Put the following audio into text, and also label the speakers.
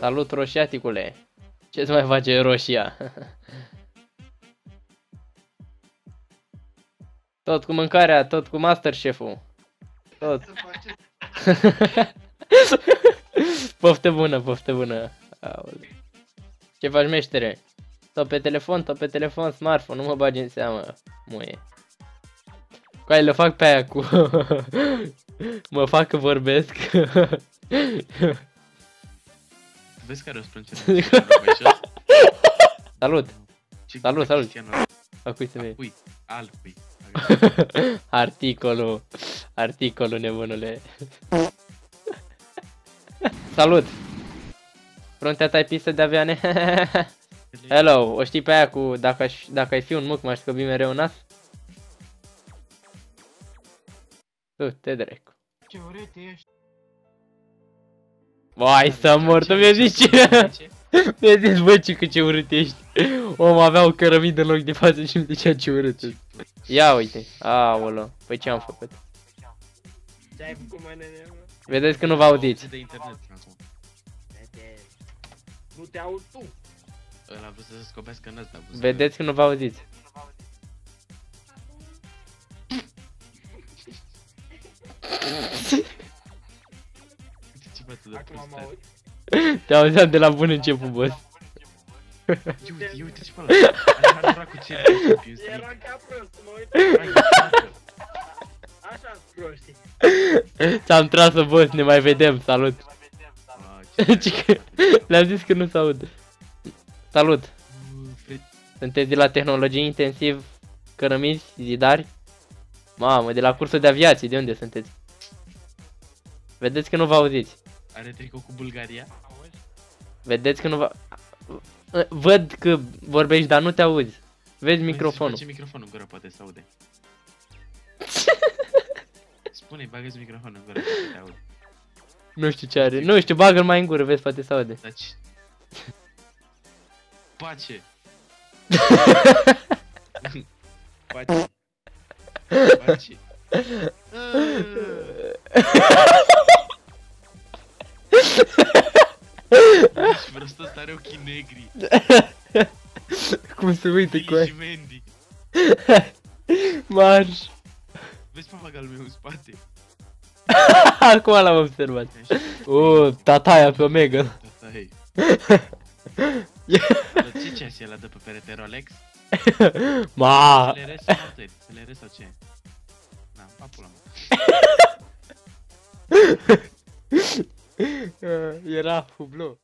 Speaker 1: Salut, roșiaticule. Ce-ți mai face roșia? tot cu mâncarea, tot cu Masterchef-ul. Tot.
Speaker 2: Să faceți
Speaker 1: poftă bună, poftă bună. Aole. Ce faci, meștere? Tot pe telefon, tot pe telefon, smartphone, nu mă bagi în seamă, muie. Coai, le fac pe aia cu... mă fac că vorbesc.
Speaker 3: Vezi care o sprâncere?
Speaker 1: salut, Salut, salut. a cui se vede?
Speaker 3: Cui? Al cui?
Speaker 1: Articolul, articolul nebunule. salut. Fruntea ta ai pisă de avioane? Hello, o știi pe aia cu dacă, aș, dacă ai fi un muc m-aș scăbi mereu în nas? Tu, te drecu.
Speaker 2: ce urât ești.
Speaker 1: Vai să mor, tu mi-ai zis ce? Mi-ai zis, bă, ce că ce urât ești. Om avea o cărămidă în loc de față și îmi zicea ce urât ești. Ia uite, aolo, păi ce am făcut?
Speaker 2: Ce ai făcut, mă, nene, mă?
Speaker 1: Vedeți că nu vă auziți.
Speaker 3: de internet acum.
Speaker 2: Vede. Nu te aud tu.
Speaker 3: Ăla a vrut să se scopească în ăsta. a vrut să-
Speaker 1: Vedeți că nu vă auziți.
Speaker 3: Uite ce bătă de
Speaker 2: Acum mă
Speaker 3: prostă.
Speaker 2: aud.
Speaker 1: Te auzeam de la bun început, boss.
Speaker 3: Ia uite, ia uite ce pe ăla. Așa era cu ce
Speaker 2: Era ca prost, mă uit. Așa-s proștii.
Speaker 1: Ți-am tras-o, boss, ne mai vedem, salut. Ce că- Le-am zis că nu se aud. Salut, sunteți de la tehnologie intensiv cărămizi, zidari? Mamă, de la cursul de aviație, de unde sunteți? Vedeți că nu vă auziți.
Speaker 3: Are tricou cu Bulgaria?
Speaker 1: Vedeți că nu vă... Văd că vorbești, dar nu te auzi. Vezi microfonul.
Speaker 3: Ce microfonul în gură poate să aude? Spune-i, bagă-ți microfonul în gură, poate te aude.
Speaker 1: Nu știu ce are. Nu știu, bagă-l mai în gură, vezi, poate se aude.
Speaker 3: Taci. Pace! Pace! Pace! Ești negri.
Speaker 1: Cum se uite cu
Speaker 3: Mandy.
Speaker 1: Marș.
Speaker 3: Vezi papagalul meu în spate?
Speaker 1: Acum l-am observat. Oh, tataia pe Omega.
Speaker 3: E. Dar ce ceas e ăla de pe perete Rolex?
Speaker 1: Ma.
Speaker 3: SLR sau Mortari? SLR sau ce? Na, papula mă.
Speaker 1: Era Hublot.